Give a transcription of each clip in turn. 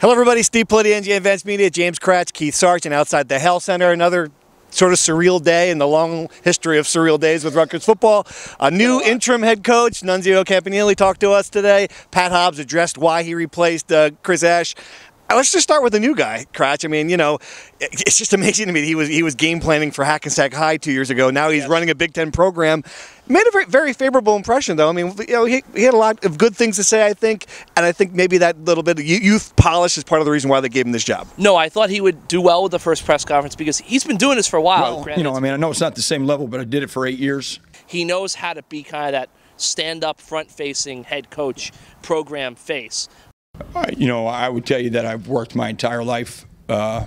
Hello, everybody. Steve Politi, NJ Advance Media, James Kratch, Keith Sargeant outside the Hale Center. Another sort of surreal day in the long history of surreal days with Rutgers football. A new interim head coach, Nunzio Campanile, talked to us today. Pat Hobbs addressed why he replaced uh, Chris Ash. Let's just start with the new guy, Kratch. I mean, you know, it's just amazing to me. He was he was game planning for Hackensack High two years ago. Now he's running a Big Ten program. Made a very, very favorable impression, though. I mean, you know, he, he had a lot of good things to say, I think, and I think maybe that little bit of youth polish is part of the reason why they gave him this job. No, I thought he would do well with the first press conference because he's been doing this for a while. Well, you know, I mean, I know it's not the same level, but I did it for eight years. he knows how to be kind of that stand-up, front-facing head coach, program face. I, you know, I would tell you that I've worked my entire life uh,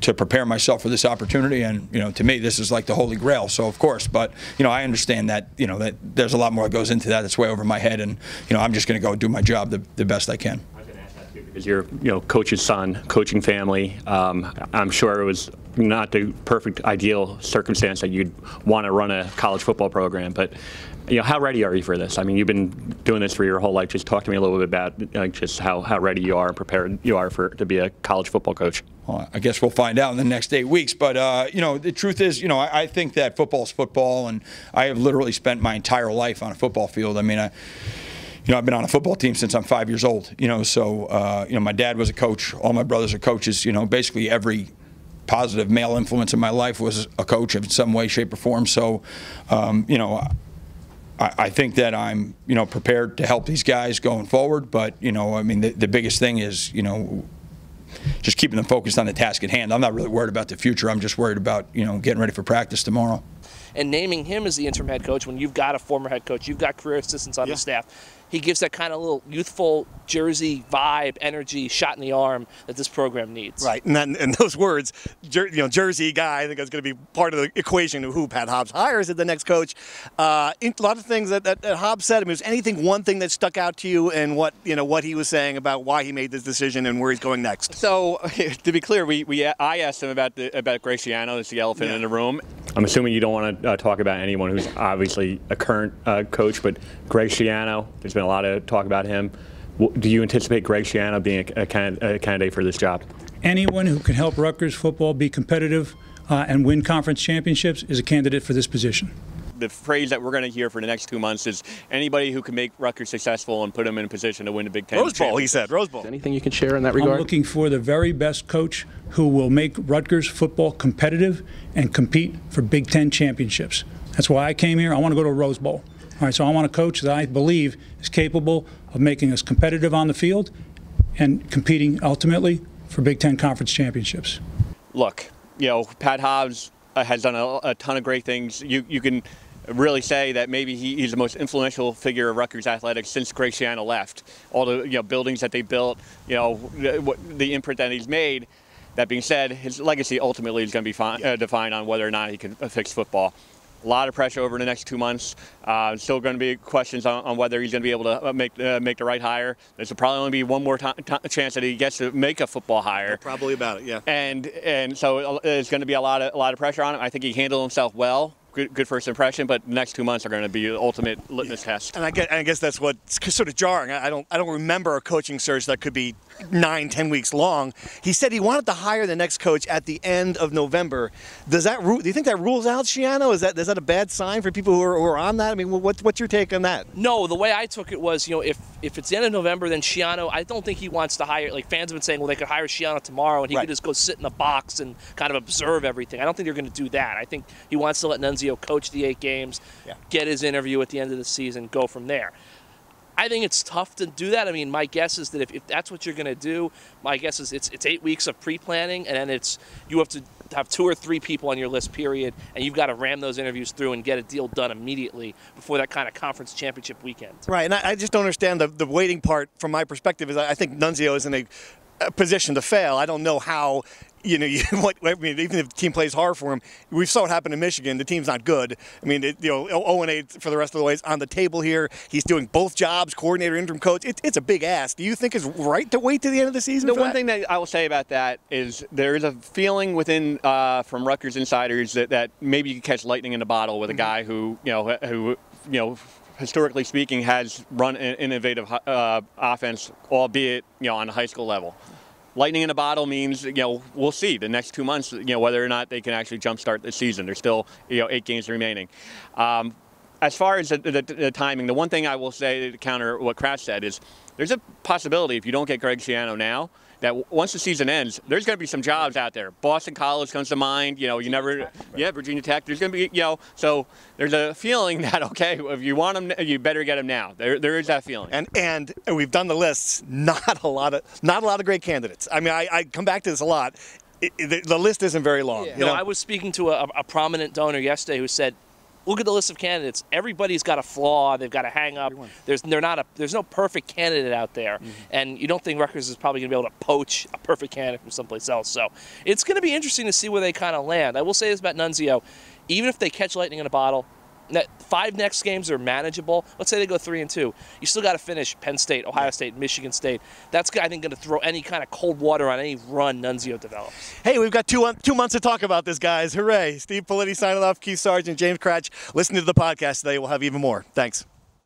to prepare myself for this opportunity, and you know, to me, this is like the holy grail. So, of course, but you know, I understand that you know that there's a lot more that goes into that. It's way over my head, and you know, I'm just going to go do my job the, the best I can. Because you're, you know, coach's son, coaching family. Um, I'm sure it was not the perfect, ideal circumstance that you'd want to run a college football program. But, you know, how ready are you for this? I mean, you've been doing this for your whole life. Just talk to me a little bit about like, just how, how ready you are and prepared you are for to be a college football coach. Well, I guess we'll find out in the next eight weeks. But uh, you know, the truth is, you know, I, I think that football is football, and I have literally spent my entire life on a football field. I mean, I. You know, I've been on a football team since I'm five years old. You know, so uh, you know, my dad was a coach. All my brothers are coaches. You know, basically every positive male influence in my life was a coach in some way, shape, or form. So, um, you know, I, I think that I'm, you know, prepared to help these guys going forward. But you know, I mean, the, the biggest thing is, you know, just keeping them focused on the task at hand. I'm not really worried about the future. I'm just worried about, you know, getting ready for practice tomorrow. And naming him as the interim head coach when you've got a former head coach, you've got career assistants on the staff. He gives that kind of little youthful Jersey vibe, energy, shot in the arm that this program needs. Right, and, that, and those words, Jer, you know, Jersey guy, I think is going to be part of the equation of who Pat Hobbs hires as the next coach. Uh, a lot of things that, that, that Hobbs said. I mean, was anything one thing that stuck out to you, and what you know, what he was saying about why he made this decision and where he's going next? So, to be clear, we, we I asked him about the, about Schiano, that's the elephant in the room. I'm assuming you don't want to uh, talk about anyone who's obviously a current uh, coach, but Greg Schiano, there's been a lot of talk about him. Do you anticipate Greg Schiano being a, a, a candidate for this job? anyone who can help Rutgers football be competitive uh, and win conference championships is a candidate for this position. The phrase that we're going to hear for the next two months is anybody who can make Rutgers successful and put them in a position to win the Big Ten. Rose Bowl, he said. Rose Bowl. Anything you can share in that regard? I'm regard? looking for the very best coach who will make Rutgers football competitive and compete for Big Ten championships. That's why I came here. I want to go to a Rose Bowl. All right, so I want a coach that I believe is capable of making us competitive on the field and competing ultimately for Big Ten conference championships. look, you know, Pat Hobbs uh, has done a, a ton of great things. You you can really say that maybe he, he's the most influential figure of Rutgers athletics since Schiano left. All the you know buildings that they built, you know, the, the imprint that he's made. That being said, his legacy ultimately is going to be fi- uh, defined on whether or not he can uh, fix football. A lot of pressure over the next two months. Uh, still going to be questions on, on whether he's going to be able to uh, make uh, make the right hire. There's probably only be one more chance that he gets to make a football hire Probably about it. Yeah. and and so there's going to be a lot of a lot of pressure on him. I think he handled himself well. Good, good first impression, but next two months are going to be the ultimate litmus test. And I guess, I guess that's what's sort of jarring. I I don't, I don't remember a coaching search that could be nine, ten weeks long. He said he wanted to hire the next coach at the end of November. Does that ru- do you think that rules out Schiano? Is that is that a bad sign for people who are, who are on that? I mean, what, what's your take on that? No, the way I took it was, you know, if if it's the end of November, then Schiano, I don't think he wants to hire. Like fans have been saying, well, they could hire Schiano tomorrow, and he Right. could just go sit in the box and kind of observe everything. I don't think they're going to do that. I think he wants to let Nunzio coach the eight games, Yeah. get his interview at the end of the season, go from there. I think it's tough to do that. I mean, my guess is that if, if that's what you're going to do, my guess is it's it's eight weeks of pre-planning, and then it's you have to have two or three people on your list, period, and you've got to ram those interviews through and get a deal done immediately before that kind of conference championship weekend. Right, and I, I just don't understand the, the waiting part from my perspective. Is I I think Nunzio is in a position to fail. I don't know how. You know, you, what, I mean, even if the team plays hard for him, we saw what happened in Michigan. The team's not good. I mean, it, you know, 0 8 for the rest of the way is on the table here. He's doing both jobs, coordinator, interim coach. It, it's a big ask. Do you think it's right to wait to the end of the season? The one that? thing that I will say about that is there is a feeling within uh, from Rutgers insiders that, that maybe you could catch lightning in a bottle with a guy who you know who you know historically speaking, has run an innovative uh, offense, albeit you know on a high school level. Lightning in a bottle means you know we'll see the next two months you know whether or not they can actually jumpstart the season. There's still you know eight games remaining. Um, as far as the, the, the, timing, the one thing I will say to counter what Kratch said is there's a possibility if you don't get Greg Schiano now that once the season ends, there's going to be some jobs out there. Boston College comes to mind. You know, you never, yeah, Virginia Tech. There's going to be, you know, so there's a feeling that okay, if you want them, you better get them now. There, there is that feeling. And and we've done the lists. Not a lot of not a lot of great candidates. I mean, I, I come back to this a lot. It, the, the, list isn't very long. Yeah. You know, I was speaking to a, a prominent donor yesterday who said look at the list of candidates. Everybody's got a flaw. They've got a hang up. There's they're not a there's no perfect candidate out there, mm-hmm. and you don't think Rutgers is probably going to be able to poach a perfect candidate from someplace else. So it's going to be interesting to see where they kind of land. I will say this about Nunzio: even if they catch lightning in a bottle, five next games are manageable. Let's say they go three and two. You still got to finish Penn State, Ohio State, Michigan State. That's I think going to throw any kind of cold water on any run Nunzio develops. Hey, we've got two two months to talk about this, guys. Hooray! Steve Politi signing off. Keith Sargeant, James Kratch. Listen to the podcast today. We'll have even more. Thanks.